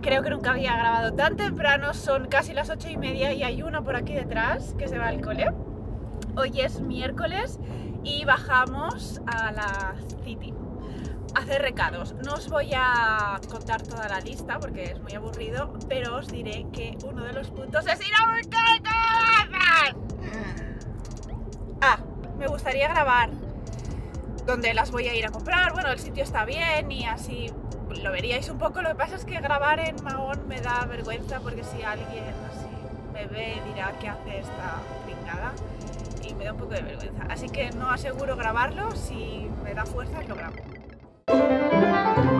creo que nunca había grabado tan temprano, son casi las ocho y media y hay uno por aquí detrás que se va al cole. Hoy es miércoles y bajamos a la City a hacer recados. No os voy a contar toda la lista porque es muy aburrido, pero os diré que uno de los puntos es ir a buscar Ah, me gustaría grabar dónde las voy a ir a comprar. Bueno, el sitio está bien y así lo veríais un poco. Lo que pasa es que grabar en Mahón me da vergüenza porque si alguien así me ve dirá que hace esta pringada y me da un poco de vergüenza. Así que no aseguro grabarlo, si me da fuerza lo grabo.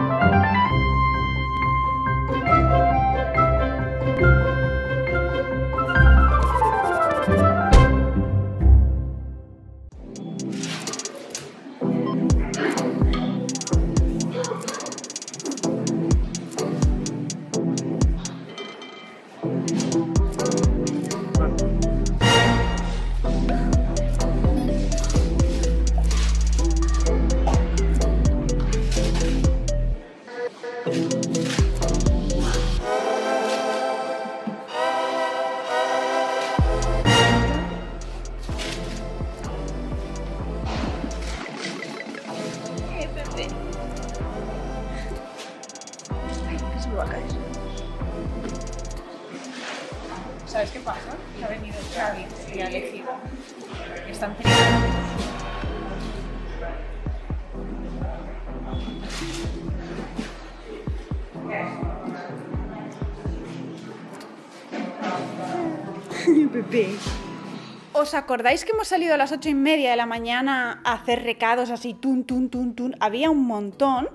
¿Os acordáis que hemos salido a las ocho y media de la mañana a hacer recados así, tun, tun, tun, tun? Había un montón.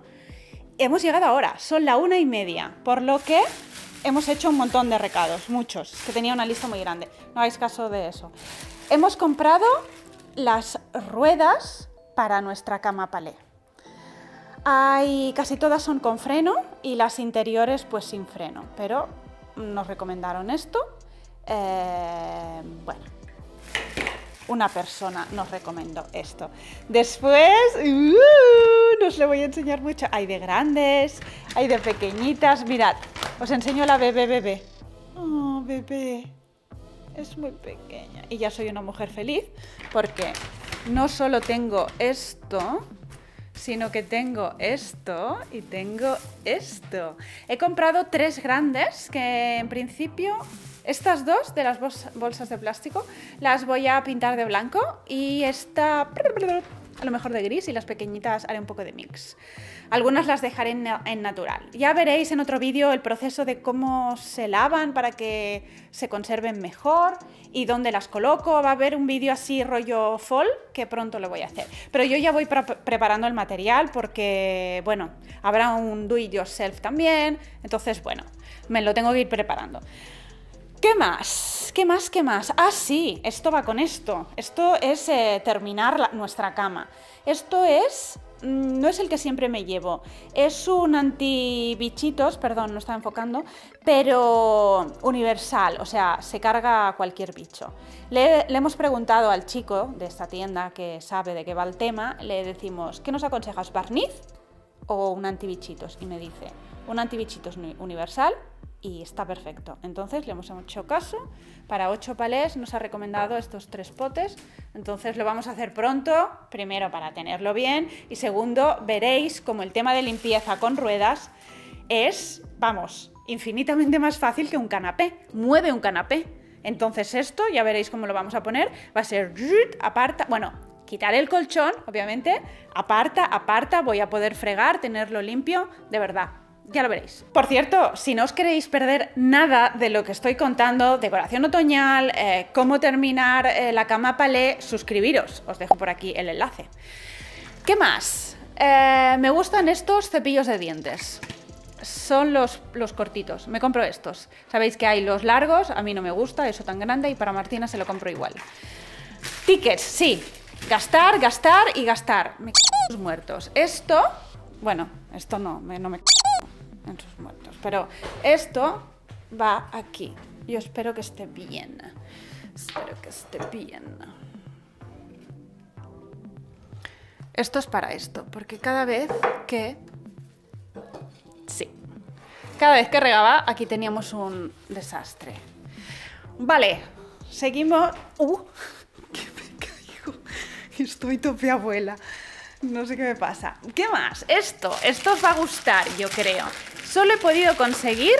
Hemos llegado ahora, son la una y media, por lo que hemos hecho un montón de recados, muchos, que tenía una lista muy grande. No hagáis caso de eso. Hemos comprado las ruedas para nuestra cama palé. Hay, casi todas son con freno y las interiores pues sin freno, pero nos recomendaron esto. Eh, bueno, una persona nos recomendó esto. Después, uh, os lo voy a enseñar mucho. Hay de grandes, hay de pequeñitas. Mirad, os enseño la bebé bebé. Oh, bebé. Es muy pequeña. Y ya soy una mujer feliz porque no solo tengo esto, sino que tengo esto y tengo esto. He comprado tres grandes que en principio estas dos de las bolsas de plástico las voy a pintar de blanco y esta lo mejor de gris y las pequeñitas haré un poco de mix. Algunas las dejaré en, natural. Ya veréis en otro vídeo el proceso de cómo se lavan para que se conserven mejor y dónde las coloco. Va a haber un vídeo así rollo fall que pronto lo voy a hacer. Pero yo ya voy preparando el material porque, bueno, habrá un do it yourself también. Entonces, bueno, me lo tengo que ir preparando. ¿Qué más? ¿Qué más? ¿Qué más? Ah, sí, esto va con esto. Esto es eh, terminar nuestra cama. Esto es... Mm, no es el que siempre me llevo. Es un antibichitos, perdón, no está enfocando, pero universal, o sea, se carga cualquier bicho. Le, le hemos preguntado al chico de esta tienda que sabe de qué va el tema, le decimos, ¿qué nos aconsejas, barniz o un antibichitos? Y me dice, un antibichitos universal y está perfecto. Entonces le hemos hecho caso. Para 8 palés nos ha recomendado estos tres potes. Entonces lo vamos a hacer pronto, primero para tenerlo bien y segundo veréis como el tema de limpieza con ruedas es, vamos, infinitamente más fácil que un canapé. Mueve un canapé. Entonces esto, ya veréis cómo lo vamos a poner, va a ser aparta, bueno, quitar el colchón, obviamente, aparta, aparta, voy a poder fregar, tenerlo limpio, de verdad, ya lo veréis. Por cierto, si no os queréis perder nada de lo que estoy contando, decoración otoñal, eh, cómo terminar eh, la cama palé, suscribiros. Os dejo por aquí el enlace. ¿Qué más? Eh, me gustan estos cepillos de dientes. Son los, los cortitos. Me compro estos. Sabéis que hay los largos, a mí no me gusta, eso tan grande, y para Martina se lo compro igual. Tickets, sí. Gastar, gastar y gastar. Me los muertos. Esto, bueno, esto no, no me en sus muertos. Pero esto va aquí. Yo espero que esté bien. Espero que esté bien. Esto es para esto, porque cada vez que... Sí. cada vez que regaba, aquí teníamos un desastre. Vale, seguimos... ¡Uh! ¡Que me caigo! Estoy tope abuela. No sé qué me pasa. ¿Qué más? Esto, esto os va a gustar, yo creo. Solo he podido conseguir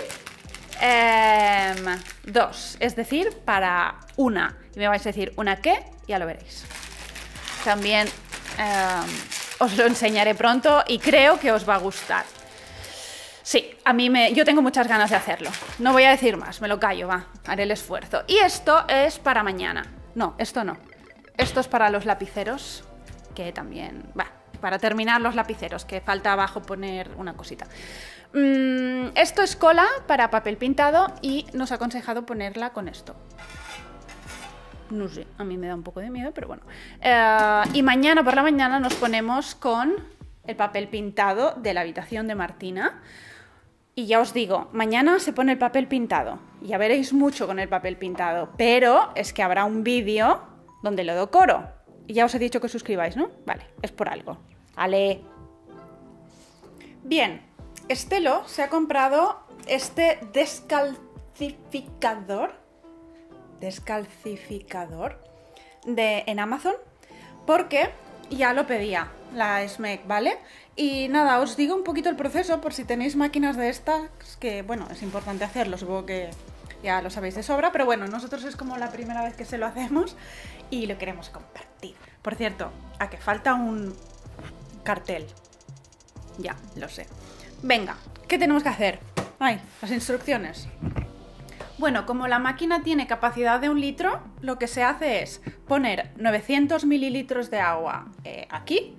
em, dos, es decir, para una. Y me vais a decir, ¿una qué? Ya lo veréis. También em, os lo enseñaré pronto y creo que os va a gustar. Sí, a mí me, yo tengo muchas ganas de hacerlo. No voy a decir más, me lo callo, va, haré el esfuerzo. Y esto es para mañana. No, esto no. Esto es para los lapiceros, que también, va, para terminar los lapiceros, que falta abajo poner una cosita. Mm, esto es cola para papel pintado y nos ha aconsejado ponerla con esto. No sé, a mí me da un poco de miedo, pero bueno. Eh, y mañana por la mañana nos ponemos con el papel pintado de la habitación de Martina. Y ya os digo, mañana se pone el papel pintado. Ya veréis mucho con el papel pintado, pero es que habrá un vídeo donde lo decoro. Ya os he dicho que suscribáis, ¿no? Vale, es por algo. Ale. Bien, Estelo se ha comprado este descalcificador. Descalcificador de, en Amazon porque ya lo pedía la SMEC, ¿vale? Y nada, os digo un poquito el proceso por si tenéis máquinas de estas, que bueno, es importante hacerlo, supongo que ya lo sabéis de sobra, pero bueno, nosotros es como la primera vez que se lo hacemos y lo queremos compartir. Por cierto, a que falta un cartel. Ya, lo sé. Venga, ¿qué tenemos que hacer? Ay, las instrucciones. Bueno, como la máquina tiene capacidad de un litro, lo que se hace es poner 900 mililitros de agua eh, aquí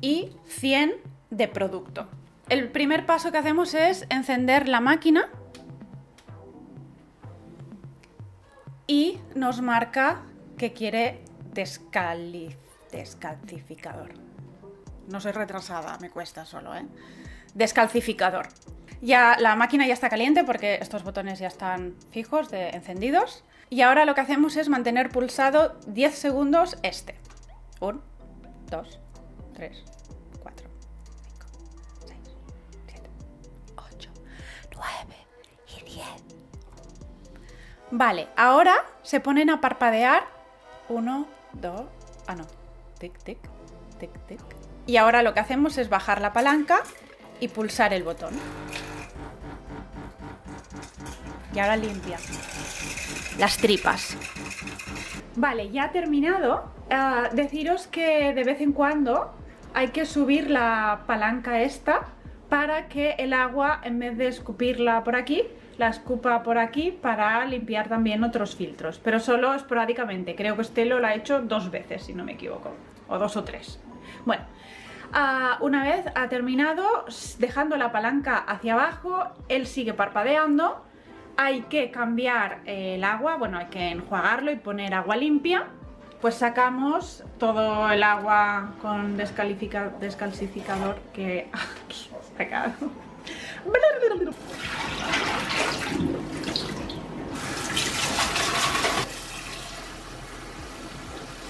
y 100 de producto. El primer paso que hacemos es encender la máquina y nos marca que quiere descalcificador. No soy retrasada, me cuesta solo, ¿eh? Descalcificador. Ya la máquina ya está caliente porque estos botones ya están fijos, de encendidos. Y ahora lo que hacemos es mantener pulsado 10 segundos este. 1, 2, 3, 4, 5, 6, 7, 8, 9 y 10. Vale, ahora se ponen a parpadear. 1, 2, ah no. Tic, tic, tic, tic. Y ahora lo que hacemos es bajar la palanca y pulsar el botón y ahora limpia las tripas. Vale, ya terminado. Ah, deciros que de vez en cuando hay que subir la palanca esta para que el agua, en vez de escupirla por aquí, la escupa por aquí para limpiar también otros filtros. Pero solo esporádicamente. Creo que este lo ha hecho dos veces, si no me equivoco. O dos o tres. Bueno, ah, una vez ha terminado, dejando la palanca hacia abajo, él sigue parpadeando hay que cambiar el agua, bueno, hay que enjuagarlo y poner agua limpia. Pues sacamos todo el agua con descalcificador que he sacado.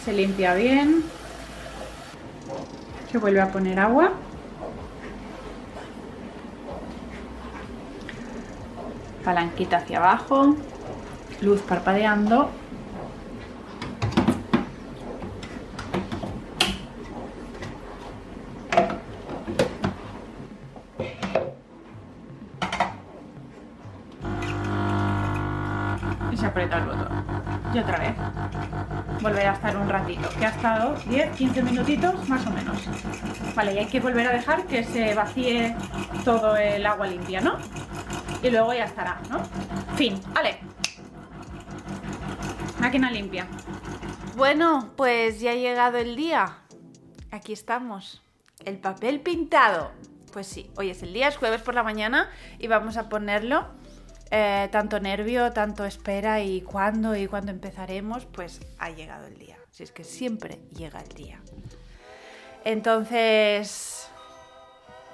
Se limpia bien. Se vuelve a poner agua. palanquita hacia abajo, luz parpadeando. Estado 10-15 minutitos más o menos. Vale, y hay que volver a dejar que se vacíe todo el agua limpia, ¿no? y luego ya estará, ¿no? Fin, vale. Máquina limpia. Bueno, pues ya ha llegado el día. Aquí estamos. El papel pintado. Pues sí, hoy es el día, es jueves por la mañana y vamos a ponerlo. Eh, tanto nervio, tanto espera y cuándo y cuándo empezaremos, pues ha llegado el día. Si es que siempre llega el día. Entonces,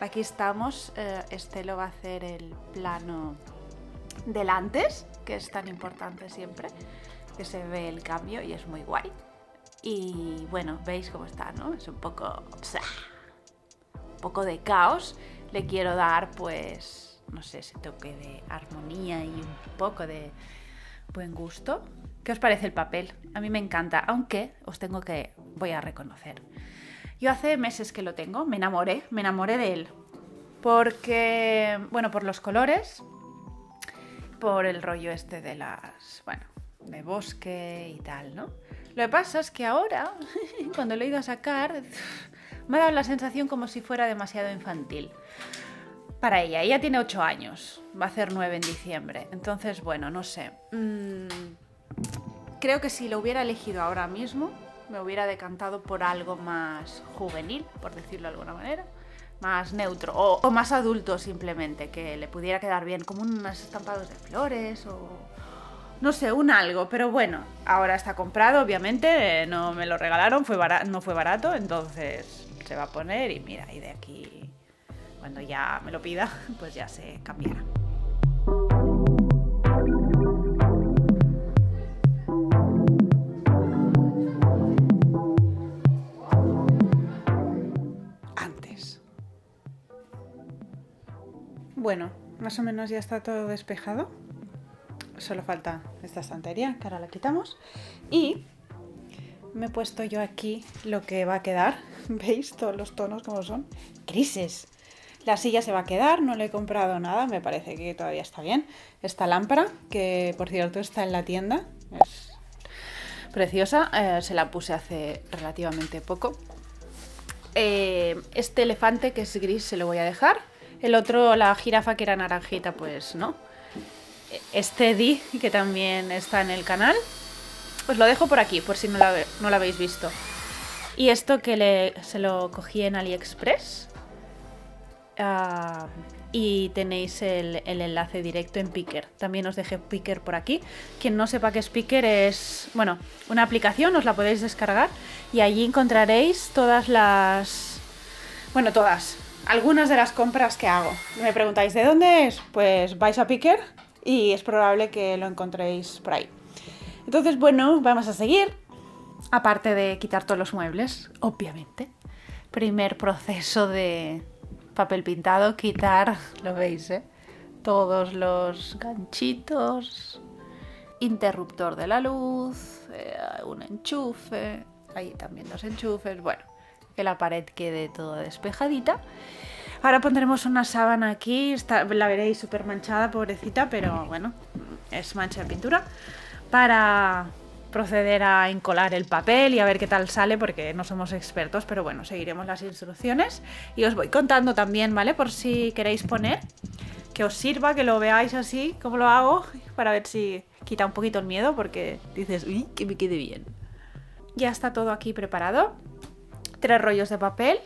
Aquí estamos, eh, Estelo va a hacer el plano del antes, que es tan importante siempre, que se ve el cambio y es muy guay. Y bueno, veis cómo está, ¿no? Es un poco... un poco de caos. Le quiero dar pues no sé, ese toque de armonía y un poco de buen gusto. ¿Qué os parece el papel? A mí me encanta, aunque os tengo que, voy a reconocer. Yo hace meses que lo tengo, me enamoré, me enamoré de él. Porque, bueno, por los colores, por el rollo este de las, bueno, de bosque y tal, ¿no? Lo que pasa es que ahora, cuando lo he ido a sacar, me ha dado la sensación como si fuera demasiado infantil. Para ella, ella tiene 8 años, va a hacer 9 en diciembre. Entonces, bueno, no sé. Mm, creo que si lo hubiera elegido ahora mismo, me hubiera decantado por algo más juvenil, por decirlo de alguna manera. Más neutro, o, más adulto simplemente, que le pudiera quedar bien, como unos estampados de flores o no sé, un algo, pero bueno, ahora está comprado, obviamente, no me lo regalaron, fue no fue barato, entonces se va a poner y mira, y de aquí, cuando ya me lo pida, pues ya se cambiará. Bueno, más o menos ya está todo despejado solo falta esta estantería, que ahora la quitamos. Y me he puesto yo aquí lo que va a quedar. ¿Veis todos los tonos como son? Grises. La silla se va a quedar, no le he comprado nada, me parece que todavía está bien. Esta lámpara, que por cierto está en la tienda, es preciosa, eh, se la puse hace relativamente poco. Eh, este elefante que es gris se lo voy a dejar. El otro, la jirafa que era naranjita, pues no este que también está en el canal. Os lo dejo por aquí, por si no, no lo habéis visto. Y esto que le, se lo cogí en AliExpress. Ah, y tenéis el, enlace directo en Picker. También os dejé Picker por aquí. Quien no sepa qué es Picker es, bueno, una aplicación, os la podéis descargar y allí encontraréis todas las, bueno, todas, algunas de las compras que hago. Me preguntáis, ¿de dónde es? Pues vais a Picker y es probable que lo encontréis por ahí. Entonces, bueno, vamos a seguir. Aparte de quitar todos los muebles, obviamente. Primer proceso de papel pintado, quitar, lo veis, ¿eh? Todos los ganchitos, interruptor de la luz, eh, un enchufe, ahí también los enchufes, bueno, que la pared quede toda despejadita. Ahora pondremos una sábana aquí, la veréis súper manchada, pobrecita, pero bueno, es mancha de pintura. Para proceder a encolar el papel y a ver qué tal sale porque no somos expertos, pero bueno, seguiremos las instrucciones y os voy contando también, ¿vale? Por si queréis poner, que os sirva, que lo veáis así, como lo hago, para ver si quita un poquito el miedo porque dices, uy, que me quede bien. Ya está todo aquí preparado. Tres rollos de papel,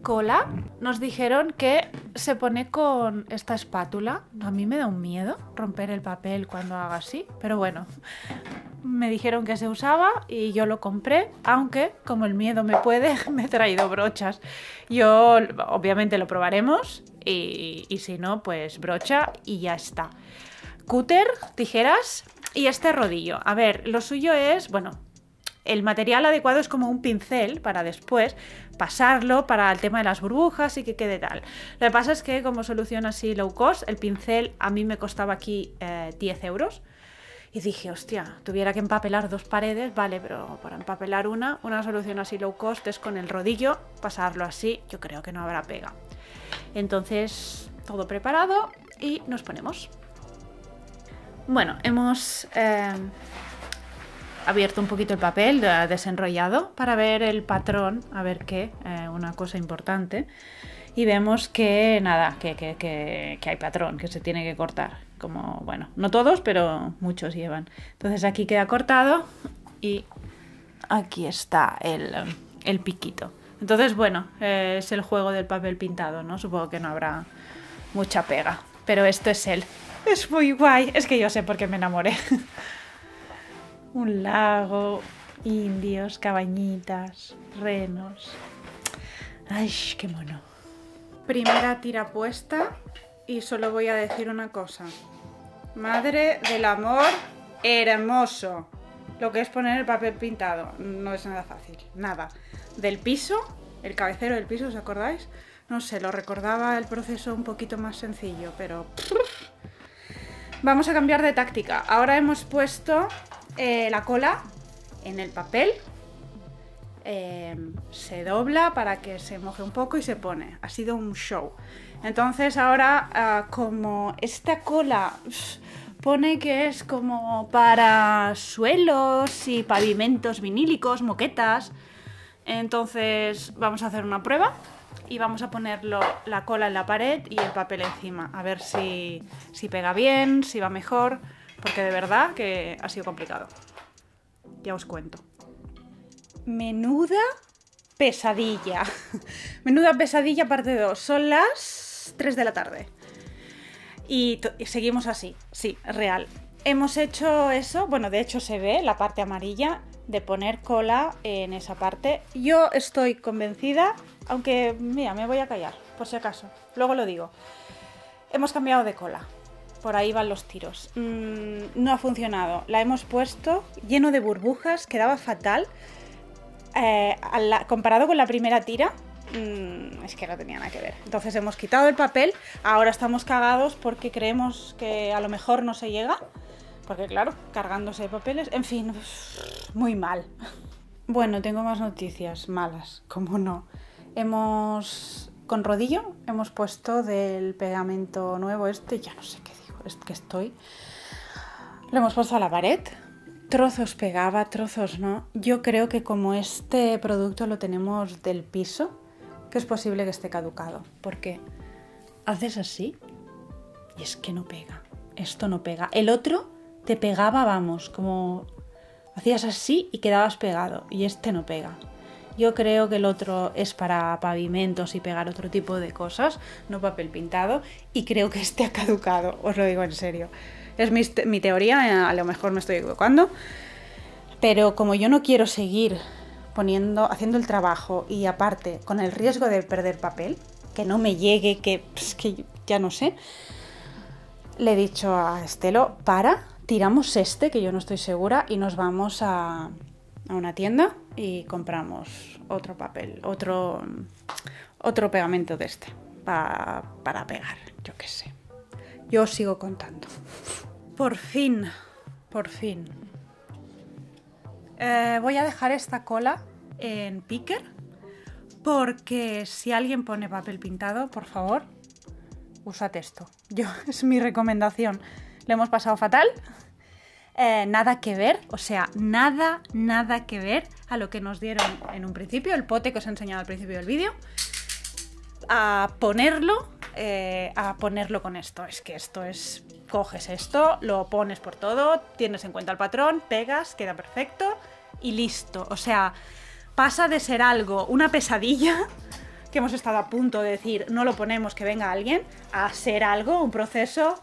cola nos dijeron que se pone con esta espátula. A mí me da un miedo romper el papel cuando haga así, pero bueno, me dijeron que se usaba y yo lo compré, aunque como el miedo me puede, me he traído brochas. Yo obviamente lo probaremos y, si no, pues brocha y ya está. Cúter, tijeras y este rodillo. A ver, lo suyo es, bueno, el material adecuado es como un pincel para después pasarlo para el tema de las burbujas y que quede tal. Lo que pasa es que como solución así low cost, el pincel a mí me costaba aquí 10 eh, euros. Y dije, hostia, tuviera que empapelar dos paredes, vale, pero para empapelar una, una solución así low cost es con el rodillo, pasarlo así, yo creo que no habrá pega. Entonces, todo preparado y nos ponemos. Bueno, hemos eh, abierto un poquito el papel, desenrollado, para ver el patrón, a ver qué, eh, una cosa importante. Y vemos que nada, que, que, que, hay patrón, que se tiene que cortar. Como, bueno, no todos, pero muchos llevan. Entonces aquí queda cortado y aquí está el, el piquito. Entonces, bueno, eh, es el juego del papel pintado, ¿no? Supongo que no habrá mucha pega. Pero esto es él. Es muy guay. Es que yo sé por qué me enamoré. un lago, indios, cabañitas, renos. ¡Ay, qué mono! Primera tira puesta y solo voy a decir una cosa. Madre del amor hermoso. Lo que es poner el papel pintado no es nada fácil, nada. Del piso, el cabecero del piso, ¿os acordáis? No sé, lo recordaba el proceso un poquito más sencillo, pero... Vamos a cambiar de táctica. Ahora hemos puesto eh, la cola en el papel. Em, se dobla para que se moje un poco y se pone. Ha sido un show. Entonces ahora, ah, como esta cola pone que es como para suelos y pavimentos vinílicos, moquetas, entonces vamos a hacer una prueba y vamos a ponerlo la cola en la pared y el papel encima, a ver si, si pega bien, si va mejor, porque de verdad que ha sido complicado. Ya os cuento. Menuda pesadilla. Menuda pesadilla parte 2. Son las 3 de la tarde. Y, y, seguimos así, sí, real. Hemos hecho eso, bueno, de hecho se ve la parte amarilla de poner cola en esa parte. Yo estoy convencida, aunque mira, me voy a callar, por si acaso, luego lo digo. Hemos cambiado de cola, por ahí van los tiros. Mm, no ha funcionado, la hemos puesto lleno de burbujas, quedaba fatal. Eh, comparado con la primera tira, mm, es que no tenía nada que ver. Entonces hemos quitado el papel, ahora estamos cagados porque creemos que a lo mejor no se llega. Porque claro, cargándose de papeles, en fin, muy mal. Bueno, tengo más noticias malas, como no. Hemos, con rodillo, hemos puesto del pegamento nuevo este, ya no sé qué digo, que estoy. Lo hemos puesto a la pared, trozos pegaba, trozos no. Yo creo que como este producto lo tenemos del piso, que es posible que esté caducado, porque haces así y es que no pega. Esto no pega. El otro te pegaba, vamos, como hacías así y quedabas pegado, y este no pega. Yo creo que el otro es para pavimentos y pegar otro tipo de cosas, no papel pintado, y creo que este ha caducado, os lo digo en serio. Es mi, mi teoría, a lo mejor me estoy equivocando, pero como yo no quiero seguir poniendo, haciendo el trabajo y aparte con el riesgo de perder papel, que no me llegue, que, pues, que ya no sé, le he dicho a Estelo, para, tiramos este, que yo no estoy segura, y nos vamos a, una tienda y compramos otro papel, otro, otro pegamento de este para pegar, yo qué sé. Yo os sigo contando. Por fin, por fin. Eh, voy a dejar esta cola en picker porque si alguien pone papel pintado, por favor, usad esto. Yo, es mi recomendación. Le hemos pasado fatal. Eh, nada que ver, o sea, nada, nada que ver a lo que nos dieron en un principio, el pote que os he enseñado al principio del vídeo, a ponerlo, eh, a ponerlo con esto. Es que esto es, coges esto, lo pones por todo, tienes en cuenta el patrón, pegas, queda perfecto y listo. O sea, pasa de ser algo, una pesadilla, que hemos estado a punto de decir, no lo ponemos, que venga alguien, a ser algo, un proceso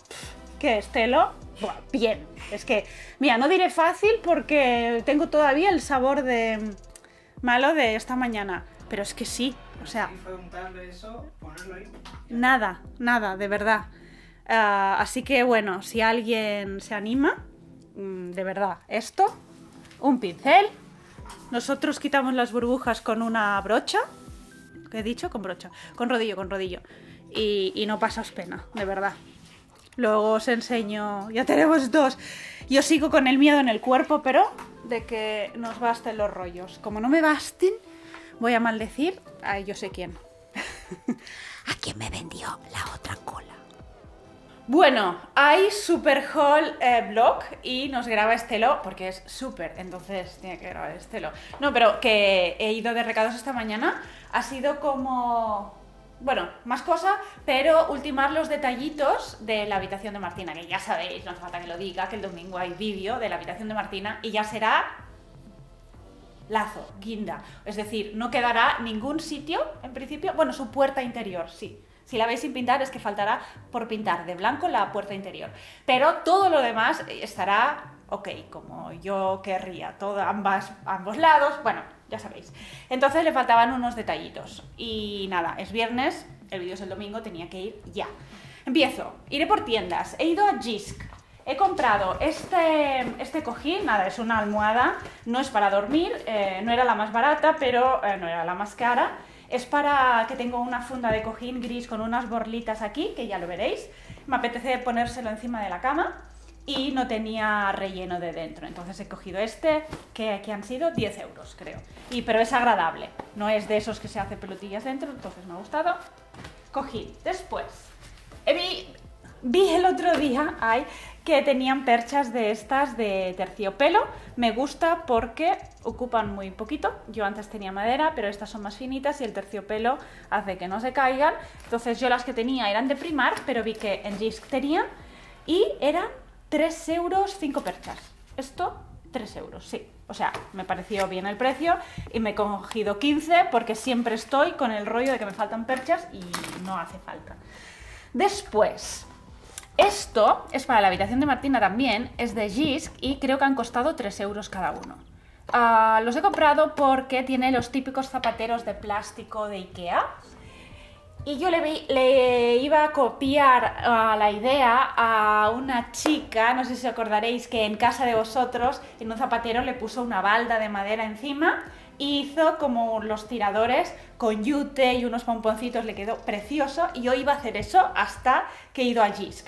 que Estelo, bien. Es que, mira, no diré fácil porque tengo todavía el sabor de malo de esta mañana. Pero es que sí, o sea. Nada, nada, de verdad. Ah, así que bueno, si alguien se anima, mm, de verdad, esto, un pincel. Nosotros quitamos las burbujas con una brocha. ¿Qué he dicho? Con brocha. Con rodillo, con rodillo. Y, y no pasas pena, de verdad. Luego os enseño, ya tenemos dos. Yo sigo con el miedo en el cuerpo, pero de que nos basten los rollos. Como no me basten, voy a maldecir a yo sé quién. ¿A quién me vendió la otra cola? Bueno, hay Super Haul eh, Blog y nos graba Estelo, porque es súper, entonces tiene que grabar Estelo. No, pero que he ido de recados esta mañana, ha sido como bueno, más cosa, pero ultimar los detallitos de la habitación de Martina, que ya sabéis, no hace falta que lo diga, que el domingo hay vídeo de la habitación de Martina y ya será lazo, guinda. Es decir, no quedará ningún sitio, en principio, bueno, su puerta interior, sí. Si la veis sin pintar es que faltará por pintar de blanco la puerta interior. Pero todo lo demás estará ok, como yo querría, todo, ambas, ambos lados, bueno, ya sabéis. Entonces le faltaban unos detallitos. Y nada, es viernes, el vídeo es el domingo, tenía que ir ya. Empiezo, iré por tiendas, he ido a Jisk, he comprado este, este cojín, nada, es una almohada, no es para dormir, eh, no era la más barata, pero eh, no era la más cara. Es para que tengo una funda de cojín gris con unas borlitas aquí, que ya lo veréis. Me apetece ponérselo encima de la cama y no tenía relleno de dentro. Entonces he cogido este, que aquí han sido 10 euros, creo. Y, pero es agradable, no es de esos que se hace pelotillas dentro, entonces me ha gustado. Cogí. Después, vi, vi el otro día ay, que tenían perchas de estas de terciopelo. Me gusta porque ocupan muy poquito. Yo antes tenía madera, pero estas son más finitas y el terciopelo hace que no se caigan. Entonces yo las que tenía eran de primar, pero vi que en Jisk tenían y eran 3 euros 5 perchas. Esto, 3 euros, sí. O sea, me pareció bien el precio y me he cogido 15 porque siempre estoy con el rollo de que me faltan perchas y no hace falta. Después, esto es para la habitación de Martina también, es de Gisk y creo que han costado 3 euros cada uno. Ah, los he comprado porque tiene los típicos zapateros de plástico de Ikea y yo le, iba a copiar uh, la idea a una chica, no sé si acordaréis, que en casa de vosotros, en un zapatero le puso una balda de madera encima y hizo como los tiradores con yute y unos pomponcitos, le quedó precioso y yo iba a hacer eso hasta que he ido a Jisk.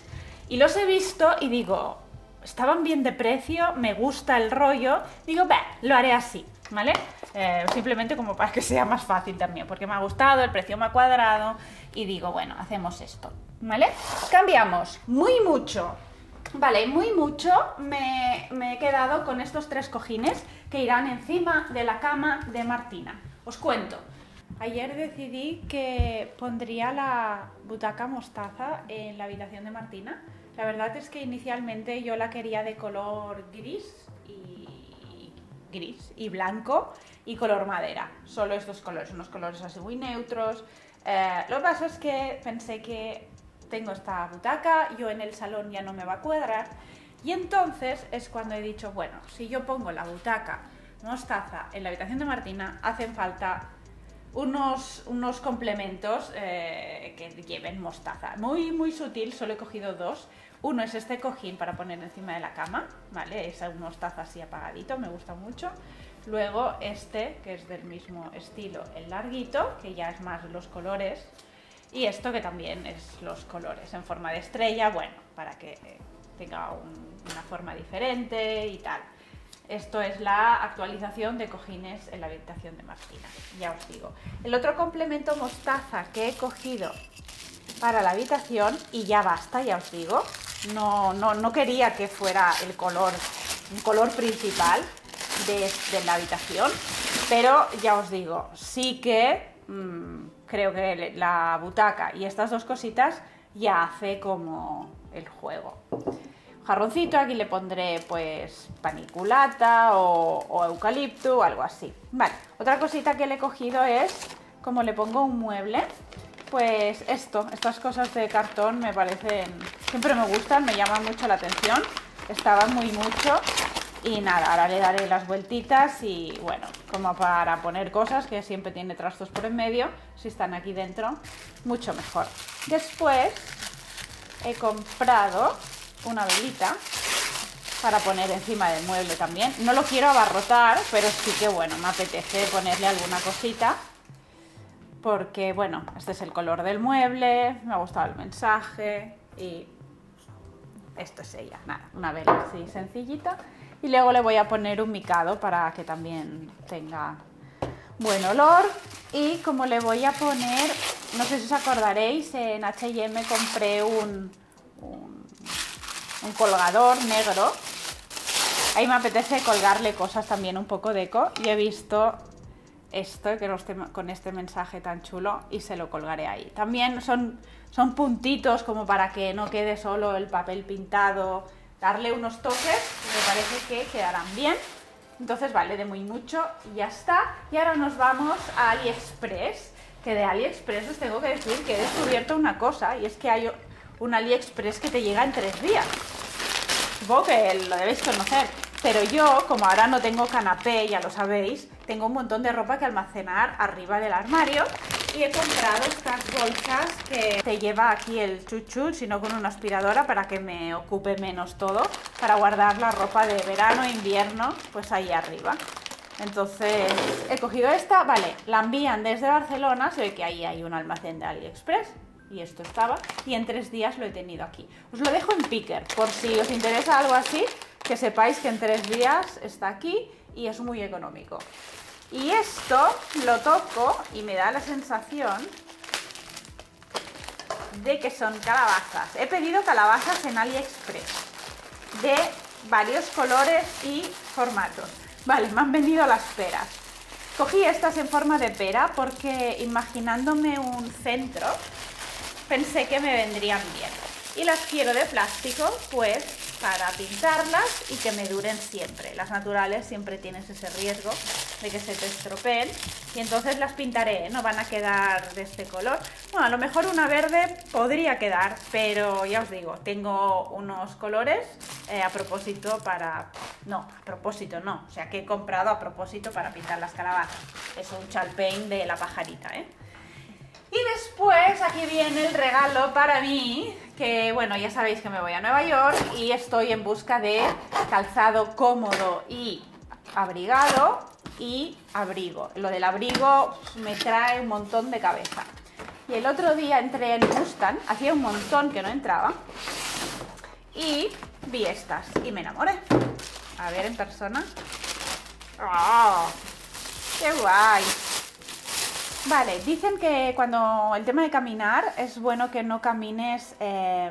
Y los he visto y digo, estaban bien de precio, me gusta el rollo, digo, ve, lo haré así. ¿vale? Eh, simplemente como para que sea más fácil también, porque me ha gustado, el precio me ha cuadrado y digo, bueno, hacemos esto, ¿vale? Cambiamos, muy mucho. Vale, muy mucho me, me he quedado con estos tres cojines que irán encima de la cama de Martina. Os cuento. Ayer decidí que pondría la butaca mostaza en la habitación de Martina. La verdad es que inicialmente yo la quería de color gris gris y blanco y color madera. Solo estos colores, unos colores así muy neutros. Eh, lo que pasa es que pensé que tengo esta butaca, yo en el salón ya no me va a cuadrar. Y entonces es cuando he dicho, bueno, si yo pongo la butaca mostaza en la habitación de Martina, hacen falta unos, unos complementos eh, que lleven mostaza. Muy, muy sutil, solo he cogido dos. Uno es este cojín para poner encima de la cama, ¿vale? Es un mostaza así apagadito, me gusta mucho. Luego este, que es del mismo estilo, el larguito, que ya es más los colores. Y esto que también es los colores en forma de estrella, bueno, para que tenga una forma diferente y tal. Esto es la actualización de cojines en la habitación de Martina, ya os digo. El otro complemento mostaza que he cogido para la habitación, y ya basta, ya os digo, no, no, no quería que fuera el color, color principal de, la habitación, pero ya os digo, sí que mm, creo que la butaca y estas dos cositas ya hace como el juego. Jarroncito, aquí le pondré pues paniculata o, o eucalipto o algo así. Vale, otra cosita que le he cogido es, como le pongo un mueble, pues esto, estas cosas de cartón me parecen, siempre me gustan, me llaman mucho la atención, estaban muy mucho y nada, ahora le daré las vueltitas y bueno, como para poner cosas que siempre tiene trastos por en medio, si están aquí dentro, mucho mejor. Después he comprado una velita para poner encima del mueble también. No lo quiero abarrotar, pero sí que bueno, me apetece ponerle alguna cosita porque bueno, este es el color del mueble, me ha gustado el mensaje y esto es ella, nada, una vela así sencillita. Y luego le voy a poner un micado para que también tenga buen olor. Y como le voy a poner, no sé si os acordaréis, en H&M compré un, un, un colgador negro. Ahí me apetece colgarle cosas también un poco de eco y he visto esto que con este mensaje tan chulo y se lo colgaré ahí. También son, son puntitos como para que no quede solo el papel pintado, darle unos toques, me parece que quedarán bien. Entonces vale de muy mucho y ya está. Y ahora nos vamos a AliExpress, que de AliExpress os tengo que decir que he descubierto una cosa y es que hay un AliExpress que te llega en tres días. Supongo que lo debéis conocer. Pero yo, como ahora no tengo canapé, ya lo sabéis, tengo un montón de ropa que almacenar arriba del armario y he comprado estas bolsas que te lleva aquí el chuchu, sino con una aspiradora para que me ocupe menos todo, para guardar la ropa de verano e invierno, pues ahí arriba. Entonces, he cogido esta, vale, la envían desde Barcelona, se ve que ahí hay un almacén de AliExpress, y esto estaba, y en tres días lo he tenido aquí. Os lo dejo en picker, por si os interesa algo así, que sepáis que en tres días está aquí y es muy económico. Y esto lo toco y me da la sensación de que son calabazas. He pedido calabazas en AliExpress de varios colores y formatos. Vale, me han venido las peras. Cogí estas en forma de pera porque imaginándome un centro pensé que me vendrían bien. Y las quiero de plástico, pues para pintarlas y que me duren siempre. Las naturales siempre tienes ese riesgo de que se te estropeen y entonces las pintaré, no van a quedar de este color. Bueno, a lo mejor una verde podría quedar, pero ya os digo, tengo unos colores eh, a propósito para... No, a propósito no, o sea que he comprado a propósito para pintar las calabazas. Es un chalpain de la pajarita, ¿eh? Y después aquí viene el regalo para mí, que bueno, ya sabéis que me voy a Nueva York y estoy en busca de calzado cómodo y abrigado y abrigo. Lo del abrigo me trae un montón de cabeza. Y el otro día entré en Mustang, hacía un montón que no entraba, y vi estas y me enamoré. A ver en persona. ¡Oh! ¡Qué guay! Vale, dicen que cuando el tema de caminar es bueno que no camines eh,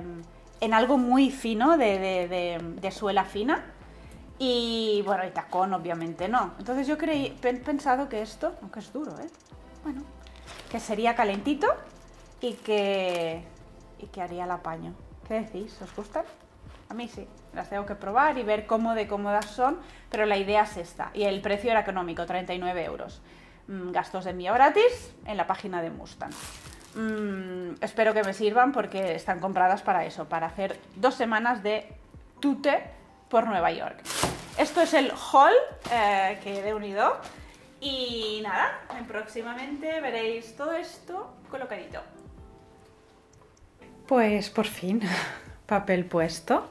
en algo muy fino, de, suela fina. Y bueno, el tacón obviamente no. Entonces yo creí, he pensado que esto, aunque es duro, ¿eh? Bueno, que sería calentito y que, y que haría el apaño. ¿Qué decís? ¿Os gustan? A mí sí, las tengo que probar y ver cómo de cómodas son, pero la idea es esta. Y el precio era económico, 39 euros. Mm, gastos de envío gratis en la página de Mustang. Mm, espero que me sirvan porque están compradas para eso, para hacer dos semanas de tute por Nueva York. Esto es el haul eh, que he unido y nada, próximamente veréis todo esto colocadito. Pues por fin, papel puesto.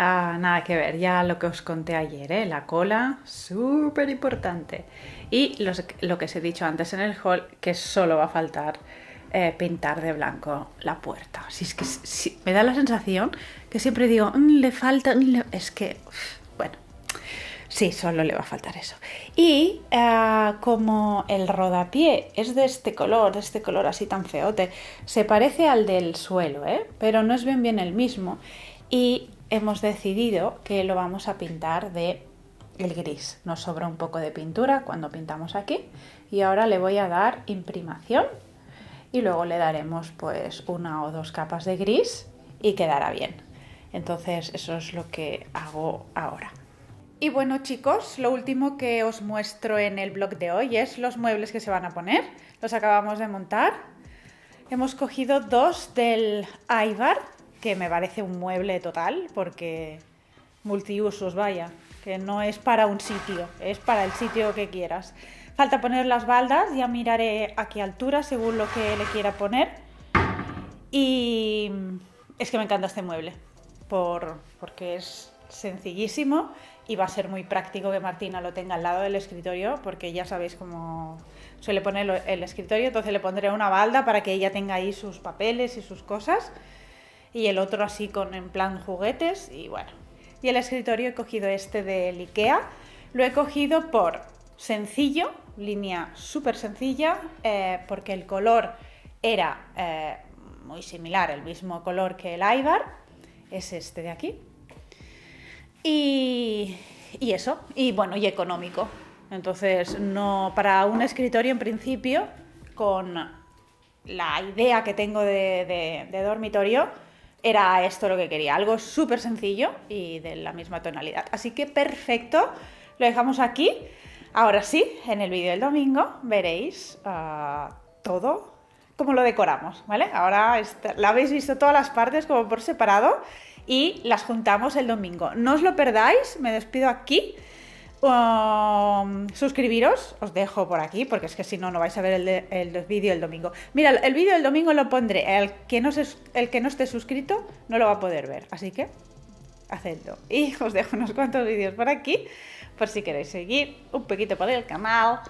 Ah, nada que ver, ya lo que os conté ayer, ¿eh? la cola, súper importante. Y lo que os he dicho antes en el hall, que solo va a faltar eh, pintar de blanco la puerta. Si es que me da la sensación que siempre digo, mm, le falta, mm, es que, bueno, sí, solo le va a faltar eso. Y eh, como el rodapié es de este color, de este color así tan feote, se parece al del suelo, ¿eh? pero no es bien bien el mismo. Y hemos decidido que lo vamos a pintar de el gris. Nos sobra un poco de pintura cuando pintamos aquí y ahora le voy a dar imprimación y luego le daremos pues una o dos capas de gris y quedará bien. Entonces eso es lo que hago ahora. Y bueno chicos, lo último que os muestro en el blog de hoy es los muebles que se van a poner. Los acabamos de montar. Hemos cogido dos del Aibar que me parece un mueble total, porque multiusos, vaya, que no es para un sitio, es para el sitio que quieras. Falta poner las baldas, ya miraré a qué altura según lo que le quiera poner. Y es que me encanta este mueble, por, porque es sencillísimo y va a ser muy práctico que Martina lo tenga al lado del escritorio, porque ya sabéis cómo suele poner el escritorio, entonces le pondré una balda para que ella tenga ahí sus papeles y sus cosas y el otro así con en plan juguetes y bueno. Y el escritorio he cogido este de Ikea. Lo he cogido por sencillo, línea súper sencilla, eh, porque el color era eh, muy similar, el mismo color que el Ibar, es este de aquí. Y, y eso, y bueno, y económico. Entonces, no para un escritorio en principio, con la idea que tengo de dormitorio, era esto lo que quería, algo súper sencillo y de la misma tonalidad. Así que perfecto, lo dejamos aquí. Ahora sí, en el vídeo del domingo veréis ah, todo cómo lo decoramos, ¿vale? Ahora la habéis visto todas las partes como por separado y las juntamos el domingo. No os lo perdáis, me despido aquí. Um, suscribiros, os dejo por aquí, porque es que si no, no vais a ver el, el vídeo el domingo. Mira, el vídeo del domingo lo pondré. El que, no se, el que no esté suscrito no lo va a poder ver, así que hacedlo. Y os dejo unos cuantos vídeos por aquí, por si queréis seguir un poquito por el canal.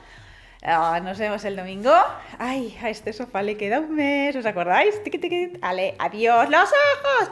Ah, nos vemos el domingo. Ay, a este sofá le queda un mes, ¿os acordáis? Tic. Ale, adiós los ojos.